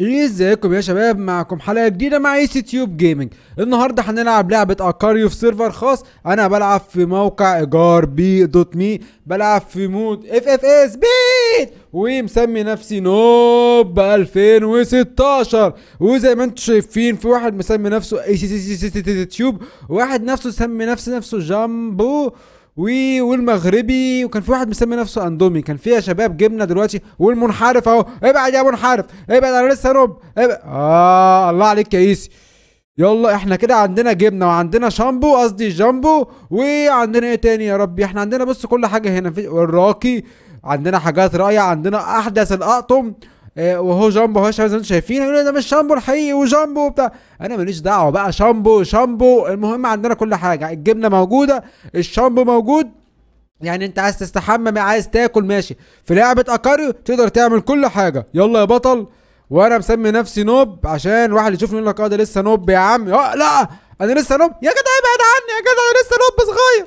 ازيكم يا شباب معكم حلقة جديدة مع اي سي تيوب Gaming النهارده هنلعب لعبة اكاريو في server خاص. أنا بلعب في موقع ايجار بي dot me بلعب في مود FF speed ومسمي نفسي noob 2016 وزي ما أنتم شايفين في واحد مسمي نفسه اي سي تيوب وواحد نفسه سمي نفسه نفسه جامبو وي والمغربي وكان في واحد مسمي نفسه أندومي. كان فيها شباب جبنة دلوقتي والمنحرف أهو. ابعد يا منحرف ابعد أنا لسه نوب. ابعد. آه الله عليك يا إيسي. يلا إحنا كده عندنا جبنة وعندنا شامبو قصدي جامبو وعندنا إيه تاني يا ربي؟ إحنا عندنا بص كل حاجة هنا. في الراكي عندنا حاجات راقيه عندنا أحدث الاقطم وهو جامبو اهو زي ما أنتم شايفين يقولوا ده مش شامبو الحقيقي وجامبو وبتاع. أنا ماليش دعوة بقى شامبو شامبو. المهم عندنا كل حاجة. الجبنة موجودة الشامبو موجود. يعني انت عايز تستحمى عايز تاكل ماشي. في لعبة أكاريو تقدر تعمل كل حاجة. يلا يا بطل. وأنا مسمي نفسي noob عشان واحد يشوفني يقول لك آه ده لسه noob يا عم. آه لا أنا لسه noob. يا جدع ابعد عني يا جدع أنا لسه noob صغير.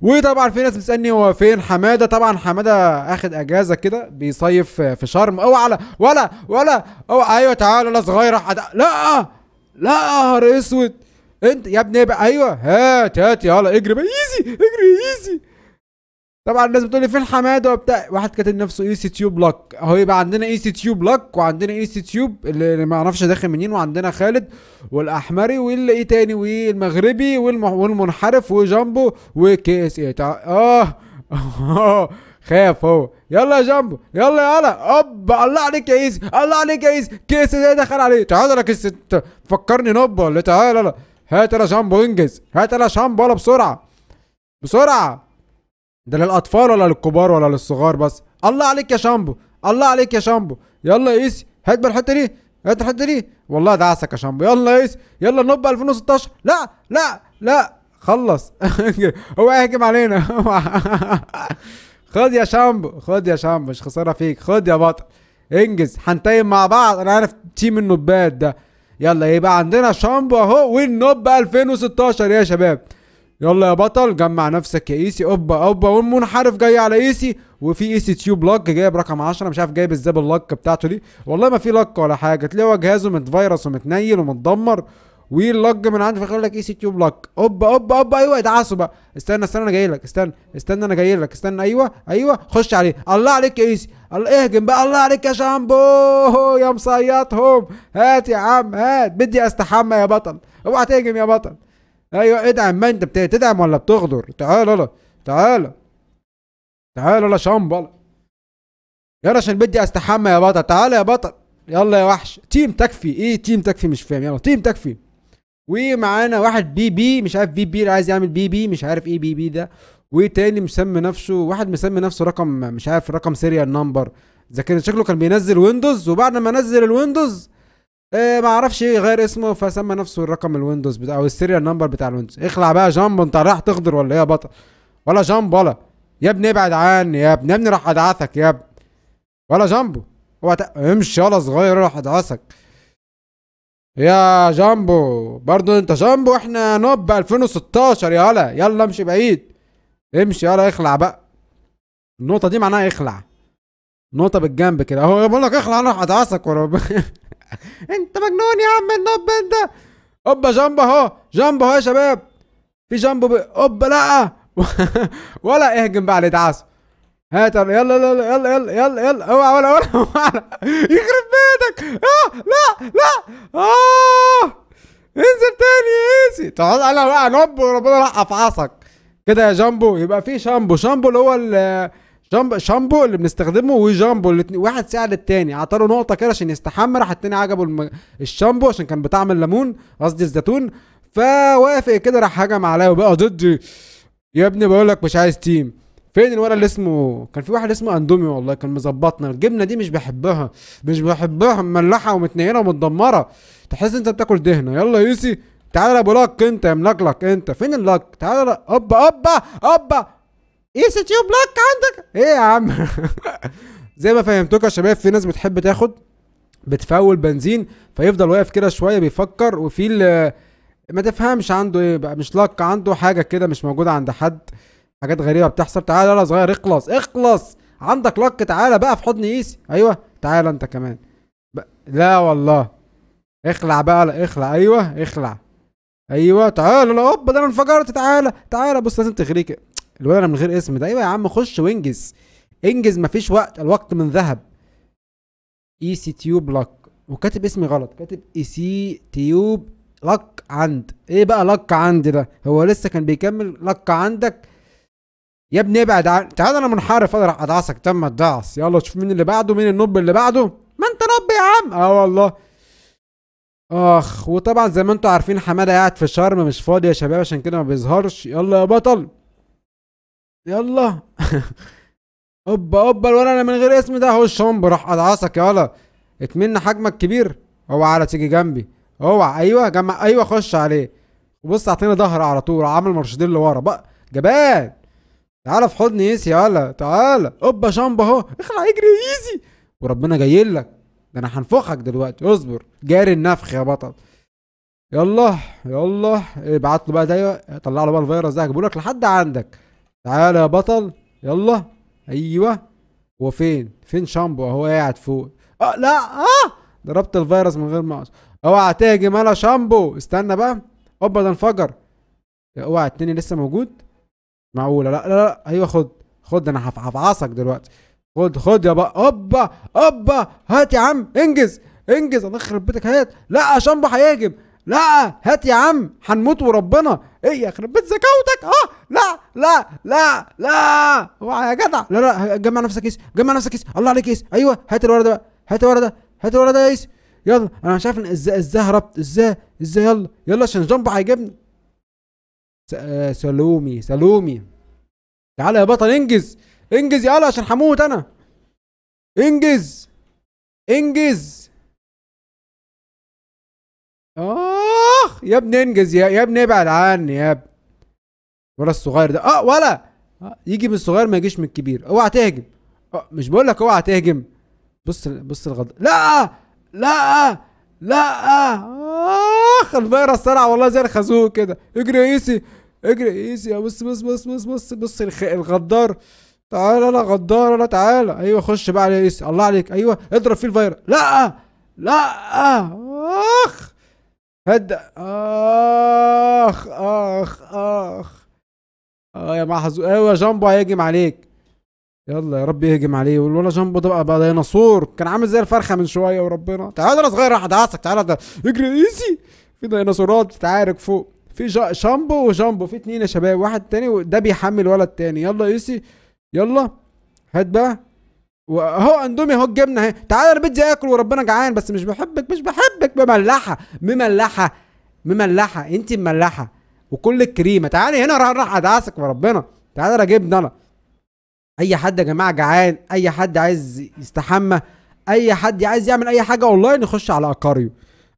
وطبعا في ناس بتسألني هو فين حمادة؟ طبعا حمادة أخد أجازة كده بيصيف في شرم اوعى على ولا ولا اوعى أيوه تعالى لا صغير حد لا لا نهار أسود. أنت يا ابني أيوه هات هات يلا اجري بقى ايزي اجري ايزي طبعا الناس بتقول لي فين حماده وبتاع. واحد كاتب نفسه اي سي تيوب لك. اهو يبقى عندنا اي سي تيوب لك وعندنا اي سي تيوب اللي ما أعرفش داخل منين وعندنا خالد والأحمري واللي إيه تاني والمغربي والم- والمنحرف وجامبو وكي إس اي آه. خاف هو. يلا يا جامبو. يلا يلا اوب الله عليك يا ايزي الله عليك يا ايزي كيس ده دخل عليه. تعال يا كيس انت فكرني نوب ولا تعال يلا هات يلا جامبو انجز. هات يلا شامبو يلا بسرعة. بسرعة. ده للأطفال ولا للكبار ولا للصغار بس. الله عليك يا شامبو. الله عليك يا شامبو. يلا يا إيسي. هات بقى الحتة دي. هات الحتة دي. والله دعسك يا شامبو. يلا يا إيسي. يلا noob 2016 لا لا لا. خلص. هو هيهجم علينا. خد يا شامبو. خد يا شامبو. مش خسارة فيك. خد يا بطل. انجز. هنتيم مع بعض. أنا عارف team النوبات ده. يلا يبقى عندنا شامبو أهو. وال noob 2016 يا شباب. يلا يا بطل جمع نفسك يا إيسي. أوبا أوبا والمنحرف جاي على إيسي. وفي إيسي تيوب lag جايب رقم 10 مش عارف جايب إزاي بال lag بتاعته دي. والله ما في lag ولا حاجة. تلاقي هو جهازه متفيروس ومتنيل ومتدمر. وال lag من عنده فيقول لك إيسي تيوب lag. أوبا أوبا أوبا أيوه ادعسوا بقى. استنى استنى أنا جاي لك. استنى استنى أنا جاي لك. استنى أيوه أيوه خش عليه. الله عليك يا إيسي. الله اهجم بقى. الله عليك يا شامبو. يا مصيطهم. هات يا عم هات. بدي أستحمى يا بطل. اوعى تهجم يا بطل. أيوه ادعم ما أنت بت- بتدعم ولا بتغدر؟ تعال يلا تعال. تعال يلا شامبو يلا. عشان بدي أستحمى يا بطل. تعال يا بطل. يلا يا وحش. تيم تكفي. إيه تيم تكفي؟ مش فاهم. يلا تيم تكفي. ومعانا واحد بي بي مش عارف بي بي عايز يعمل بي بي مش عارف إيه بي بي ده. وتاني مسمي نفسه واحد مسمي نفسه رقم مش عارف رقم سيريال نمبر إذا كان شكله كان بينزل ويندوز وبعد ما نزل الويندوز آه ما أعرفش إيه غير اسمه فسمى نفسه الرقم الويندوز بتاع أو ال serial number بتاع الويندوز. اخلع بقى جامبو أنت رايح تغدر ولا إيه يا بطل؟ ولا جامبو ولا. يا ابني ابعد عني يا ابني يا ابني راح ادعسك يا ابني. ولا جامبو اوعى امشي يلا صغير راح ادعسك يا جامبو برضو أنت جامبو إحنا noob 2016 يلا يلا امشي بعيد. امشي يلا اخلع بقى. النقطة دي معناها اخلع. نقطة بالجنب كده. اهو بقول لك اخلع أنا راح ادعسك انت مجنون يا عم النوب انت أوبا جامبو أهو. جامبو أهو يا شباب. في جامبو ب... أوبا لا. ولا اهجم بقى على هات يلا يلا يلا يلا يلا يلا يلا. اوعى ولا ولا ولا. يخرب بيتك. آه لا لا. آه. انزل تاني يا ايسي تعال أنا بقى نوب وربنا راح افعصك كده يا جامبو. يبقى في شامبو شامبو اللي هو ال جامبو شامبو اللي بنستخدمه وجامبو الاتنين واحد ساعد التاني. عطاله نقطة كده عشان يستحمى راح التاني عجبه الم... الشامبو عشان كان بطعم الليمون قصدي الزيتون. فوافق كده راح هجم عليا وبقى ضدي. يا ابني بقول لك مش عايز team. فين الولد اللي اسمه؟ كان في واحد اسمه أندومي والله كان مظبطنا. الجبنة دي مش بحبها مش بحبها. مملحة ومتنينة ومتدمرة. تحس أنت بتاكل دهنة. يلا يوسي تعالى يا أبو لك أنت يا ملقلق أنت. فين اللك؟ تعالى يا- أوبا أوبا. اوبا إيه تيوب لك عندك إيه يا عم. زي ما فهمتكم يا شباب في ناس بتحب تاخد بتفول بنزين فيفضل واقف كده شوية بيفكر وفي اللي ما تفهمش عنده إيه بقى مش لك عنده حاجة كده مش موجودة عند حد. حاجات غريبة بتحصل. تعالى يلا صغير اخلص اخلص. عندك لك تعالى بقى في حضن إيسي. أيوه تعالى أنت كمان. ب... لا والله. اخلع بقى لا اخلع. أيوه اخلع. أيوه تعالى لا هوبا ده أنا انفجرت. تعالى تعالى بص لازم تغريك. الولد من غير اسم ده. أيوه يا عم خش وانجز. انجز مفيش وقت. الوقت من ذهب. اي سي تيوب لك وكاتب اسمي غلط. كاتب اي سي تيوب لك عند. إيه بقى لك عندي ده؟ هو لسه كان بيكمل لك عندك؟ يا ابني ابعد عن. تعال أنا منحرف راح ادعسك تم الدعس يلا شوف مين اللي بعده مين ال noob اللي بعده. ما أنت نوب يا عم. آه والله. أخ وطبعا زي ما أنتوا عارفين حمادة قاعد في شرم مش فاضي يا شباب عشان كده ما بيظهرش. يلا يا بطل. يلا. أوبا أوبا الولد أنا من غير اسم ده أهو الشامب راح ادعسك يلا. اتمنى حجمك كبير. اوعى على تيجي جنبي. اوعى. أيوه جمع. أيوه خش عليه. وبص اعطيني ظهر على طول. عامل مرشدين لورا. بقى. جبان. تعالى في حضن ايسي يلا. تعالى أوبا شامب أهو. اخلع اجري إيزي. وربنا جاي لك. ده أنا هنفخك دلوقتي. اصبر. جاري النفخ يا بطل. يلا يلا. ابعت له بقى ده. طلع له بقى الفيروس ده. هجيبه لك لحد عندك. تعالى يا بطل يلا. أيوه. هو فين؟ فين شامبو؟ اهو قاعد فوق. آه لا آه! ضربت الفيروس من غير ما أقصد. أوعى تهجم أنا شامبو. استنى بقى. أوبا ده انفجر. أوعى التاني لسه موجود؟ معقولة؟ لا لا لا. أيوه خد خد أنا هف- هفعصك دلوقتي. خد خد يا بقى أوبا أوبا. هات يا عم. انجز انجز. الله يخرب بيتك. هات. لا شامبو هيهاجم لا هات يا عم. هنموت وربنا. إيه يخرب بيت زكاوتك. آه لا. لا لا لا اوعى يا جدع لا لا جمع نفسك كيس جمع نفسك كيس الله عليك كيس. أيوه هات الولد ده هات الولد ده هات الولد ده يا كيس يلا أنا مش عارف إزاي إزاي هربت إزاي إزاي يلا يلا عشان جامبو هيجيبني. آه، سلومي سلومي. تعالى يا بطل إنجز إنجز يلا عشان هموت أنا. إنجز إنجز. آخ يا ابني إنجز يا ابني ابعد عني يا ابني. ولا الصغير ده. آه ولا. آه، يجي من الصغير ما يجيش من الكبير. اوعى تهجم. آه مش بقول لك اوعى تهجم. بص بص الغض لا لا لا. آخ الفيروس طلع والله زي الخازوق كده. اجري يا ايسي اجري يا ايسي بص بص بص بص بص بص. الغدار. تعالى لا غدار لا تعالى أيوه خش بقى على ايسي الله عليك. أيوه اضرب فيه الفيروس. لا لا. آخ. هد آخ آخ آخ. آه يا محظوظ أيوه جامبو هيهجم عليك. يلا يا رب يهجم عليه. والولا جامبو ده بقى ديناصور. كان عامل زي الفرخة من شوية وربنا. تعالى أنا صغير راح تعالى ده. اجري إيزي. في ديناصورات بتتعارك فوق. في شامبو وجامبو. في اتنين يا شباب واحد تاني ده بيحمل ولد تاني. يلا ايسي يلا. هات بقى. واهو اندومي اهو الجبنه اهي. تعالى أنا بدي آكل وربنا جعان بس مش بحبك مش بحبك. مملحه مملحه مملحه أنت مملحة. وكل الكريمه تعالي هنا راح أدعسك وربنا تعالى أنا أنا أي حد يا جماعة جعان أي حد عايز يستحمى أي حد عايز يعمل أي حاجة أونلاين يخش على اكاريو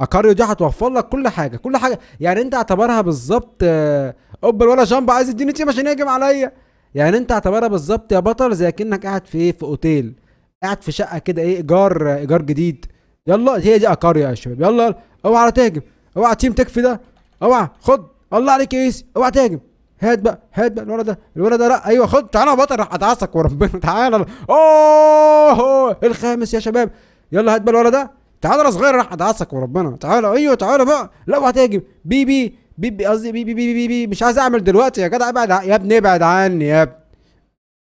اكاريو دي هتوفر لك كل حاجة كل حاجة. يعني أنت اعتبرها بالظبط آه، اوبل ولا جامب عايز يديني team عشان يهجم عليا. يعني أنت اعتبرها بالظبط يا بطل زي كأنك قاعد في إيه في أوتيل. قاعد في شقة كده إيه إيجار آه، إيجار جديد. يلا هي دي اكاريو يا شباب. يلا أوعى تهجم أوعى team تكفي ده. أوعى خد. الله عليك يا إيسي أوعى تهجم هات بقى هات بقى الولد ده الولد ده لا أيوه خد تعالى يا بطل راح ادعسك وربنا تعالى. أوه الخامس يا شباب. يلا هات بقى الولد ده. تعالى أنا صغير راح اتعصك وربنا تعالى أيوه تعالى بقى. لا أوعى تهجم بي بي بي قصدي بي بي بي بي مش عايز أعمل دلوقتي. يا جدع ابعد يا ابني ابعد عني يا ابني.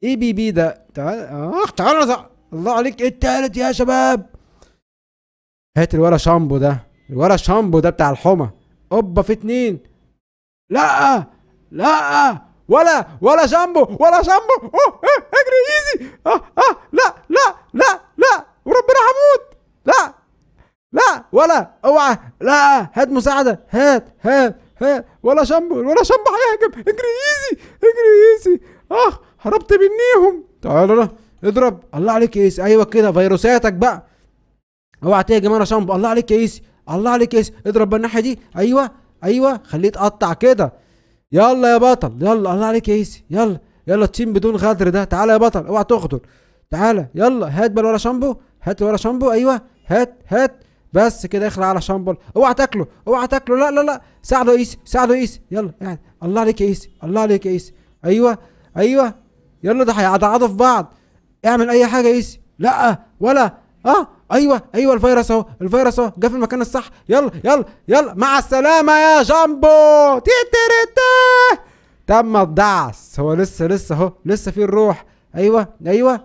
إيه بي بي ده؟ تعالى أخ تعالى الله عليك. إيه التالت يا شباب؟ هات الورا شامبو ده. الورا شامبو ده بتاع الحمى أوبا في اتنين. لا لا ولا ولا جامبو ولا جامبو. أوه إيه، إجري إيزي. أه أه لا لا لا لا. وربنا هموت لا لا ولا أوعى. لا هات مساعدة. هات هات هات. ولا شامبو ولا شامبو هيهجم إجري إيزي إجري إيزي. آه هربت منيهم. تعال أنا اضرب. الله عليك يا ايسي أيوه كده فيروساتك بقى. أوعى تهجم أنا شامبو الله عليك يا ايسي الله عليك يا ايسي اضرب بقى الناحيه دي. أيوه. أيوه خليه يتقطع كده. يلا يا بطل يلا الله عليك يا إيسي. يلا يلا ال team بدون غدر ده. تعالى يا بطل اوعى تغدر تعالى يلا هات بقى شامبو هات ورا شامبو. أيوه هات هات. بس كده اخلع على شامبو. اوعى تاكله اوعى تاكله. لا لا لا. ساعده إيسي ساعده إيسي. يلا يعني الله عليك يا إيسي الله عليك يا إيسي. أيوه أيوه. يلا ده هيعضعضوا في بعض. اعمل أي حاجة يا إيسي. لا ولا. آه. أيوه أيوه الفيروس أهو الفيروس أهو جه في المكان الصح. يلا يلا يلا مع السلامة يا جامبو. تيتريتا تم الدعس هو لسه لسه أهو لسه في الروح. أيوه أيوه.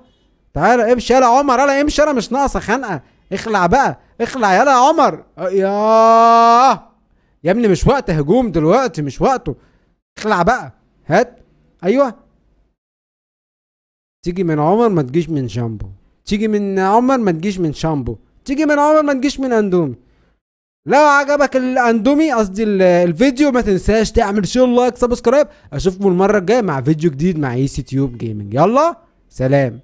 تعالى امشي يلا يا عمر يلا امشي يلا مش ناقصة خنقة. اخلع بقى اخلع يلا يا عمر. يا يا ابني مش وقت هجوم دلوقتي مش وقته. اخلع بقى. هات. أيوه. تيجي من عمر ما تجيش من شامبو تيجي من عمر ما تجيش من شامبو. تيجي من عمر ما تجيش من أندومي. لو عجبك الأندومي قصدي ال- الفيديو ما تنساش تعمل share like subscribe. أشوفكم المرة الجاية مع فيديو جديد مع اي سي تيوب جيمنج. يلا سلام.